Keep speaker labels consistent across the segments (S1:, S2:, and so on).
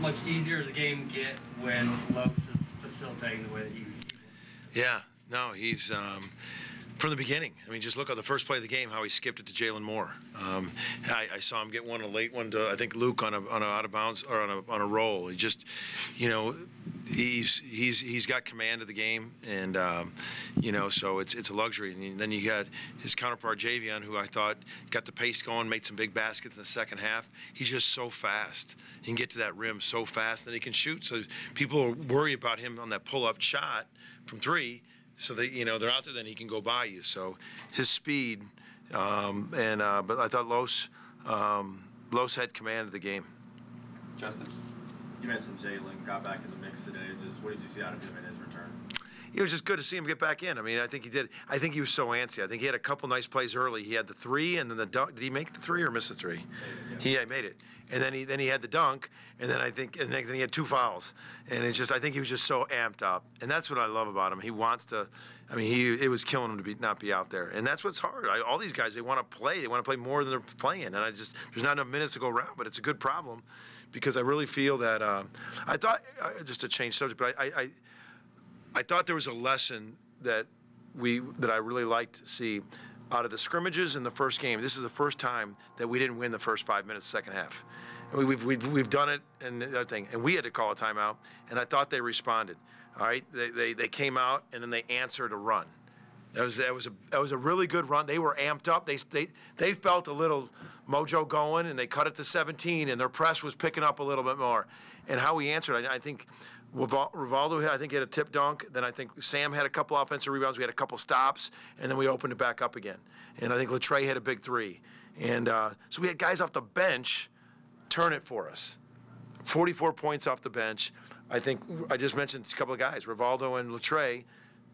S1: much easier does the game get when Los is facilitating the way that he?
S2: Yeah, no, he's um, from the beginning. I mean, just look at the first play of the game, how he skipped it to Jalon Moore. Um, I, I saw him get one a late one to I think Luke on a on a out of bounds or on a on a roll. He just, you know, he's he's he's got command of the game, and um, you know, so it's it's a luxury. And then you got his counterpart Javian, who I thought got the pace going, made some big baskets in the second half. He's just so fast. He can get to that rim so fast, that he can shoot. So people worry about him on that pull up shot from three. So they, you know, they're out there, then he can go by you. So his speed, um, and uh, but I thought Los um, Los had command of the game.
S3: Justin.
S4: You mentioned Jalon got back in the mix today. Just what did you see out of him in his?
S2: It was just good to see him get back in. I mean, I think he did. I think he was so antsy. I think he had a couple nice plays early. He had the three, and then the dunk. Did he make the three or miss the three? He yeah, made it, and then he then he had the dunk, and then I think and then he had two fouls, and it's just I think he was just so amped up, and that's what I love about him. He wants to. I mean, he it was killing him to be not be out there, and that's what's hard. I, all these guys they want to play. They want to play more than they're playing, and I just there's not enough minutes to go around. But it's a good problem because I really feel that uh, I thought uh, just to change subject, but I, I, I I thought there was a lesson that we that I really liked to see out of the scrimmages in the first game. This is the first time that we didn't win the first five minutes, second half. We- We've, we've, we've done it and the other thing, and we had to call a timeout, and I thought they responded. All right, they, they, they came out and then they answered a run. That was that was a that was a really good run. They were amped up. They they they felt a little mojo going, and they cut it to 17, and their press was picking up a little bit more. And how we answered, I, I think. Rival- Rivaldo, I think, had a tip dunk. Then I think Sam had a couple offensive rebounds. We had a couple stops, and then we opened it back up again. And I think Le'Tre had a big three. And uh, so we had guys off the bench turn it for us. 44 points off the bench. I think I just mentioned a couple of guys, Rivaldo and Le'Tre,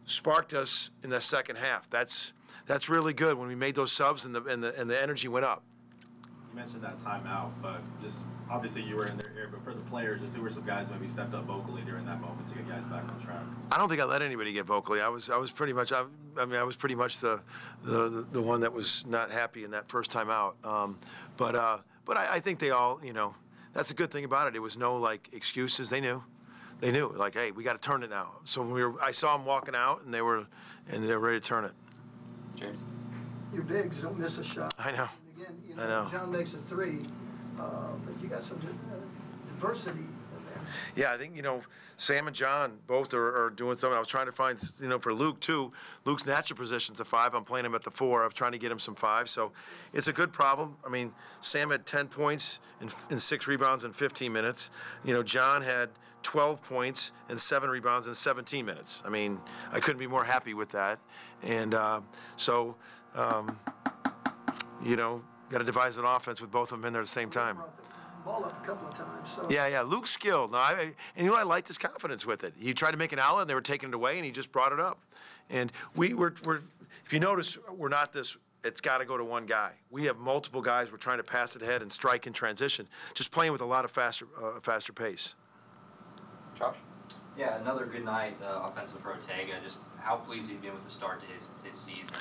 S2: sparked us in the second half. That's that's really good when we made those subs and the and the, and the energy went up.
S4: You mentioned that timeout, but just obviously you were in their ear. But for the players, just who were some guys maybe stepped up vocally during that moment to get guys back on track?
S2: I don't think I let anybody get vocally. I was I was pretty much I, I mean I was pretty much the, the the one that was not happy in that first time out. Um, but uh, but I, I think they all you know that's a good thing about it. It was no like excuses. They knew. They knew, like, hey, we got to turn it now. So when we were, I saw them walking out, and they were, and they were ready to turn it.
S3: James.
S5: Your bigs don't miss a shot.
S2: I know.
S5: And you
S2: I
S5: know,
S2: know.
S5: John makes a three, uh, but you got some uh, diversity in there.
S2: Yeah, I think you know Sam and John both are, are doing something. I was trying to find you know for Luke too. Luke's natural position's a five. I'm playing him at the four. I'm trying to get him some five. So it's a good problem. I mean, Sam had 10 points and, and six rebounds in 15 minutes. You know, John had 12 points and seven rebounds in 17 minutes. I mean, I couldn't be more happy with that. And uh, so, um, you know, got to devise an offense with both of them in there at the same time.
S5: Ball up a couple of times, so.
S2: Yeah, yeah. Luke's skilled. No, I, and you know, I liked his confidence with it. He tried to make an outlet, and they were taking it away, and he just brought it up. And we were, we're, if you notice, we're not this. It's got to go to one guy. We have multiple guys. We're trying to pass it ahead and strike in transition, just playing with a lot of faster, uh, faster pace.
S3: Josh.
S6: Yeah, another good night uh, offensive for Otega. Just how pleased he's been with the start to his, his season.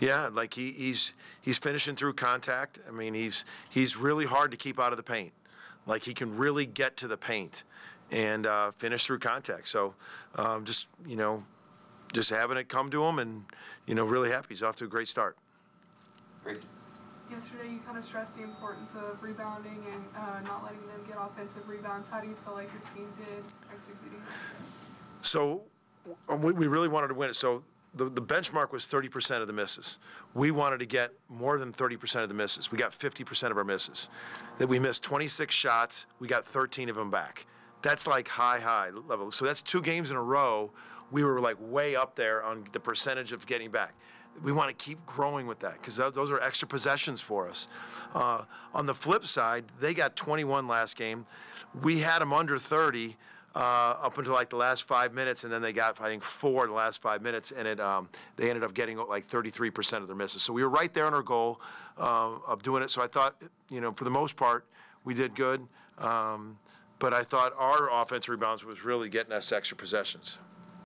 S2: Yeah, like he, he's he's finishing through contact. I mean, he's he's really hard to keep out of the paint. Like he can really get to the paint and uh, finish through contact. So um, just you know, just having it come to him and you know, really happy. He's off to a great start.
S3: Gracie.
S7: Yesterday, you kind of stressed the importance of rebounding and uh, not letting them get offensive rebounds. How do you feel like your team did executing that?
S2: So we, we really wanted to win it. So the, the benchmark was 30% of the misses. We wanted to get more than 30% of the misses. We got 50% of our misses. That we missed 26 shots, we got 13 of them back. That's like high, high level. So that's two games in a row. We were like way up there on the percentage of getting back. We want to keep growing with that because those are extra possessions for us. Uh, on the flip side, they got 21 last game. We had them under 30 uh, up until like the last five minutes, and then they got I think four in the last five minutes, and it um, they ended up getting like 33% of their misses. So we were right there on our goal uh, of doing it. So I thought, you know, for the most part, we did good. Um, but I thought our offensive rebounds was really getting us extra possessions.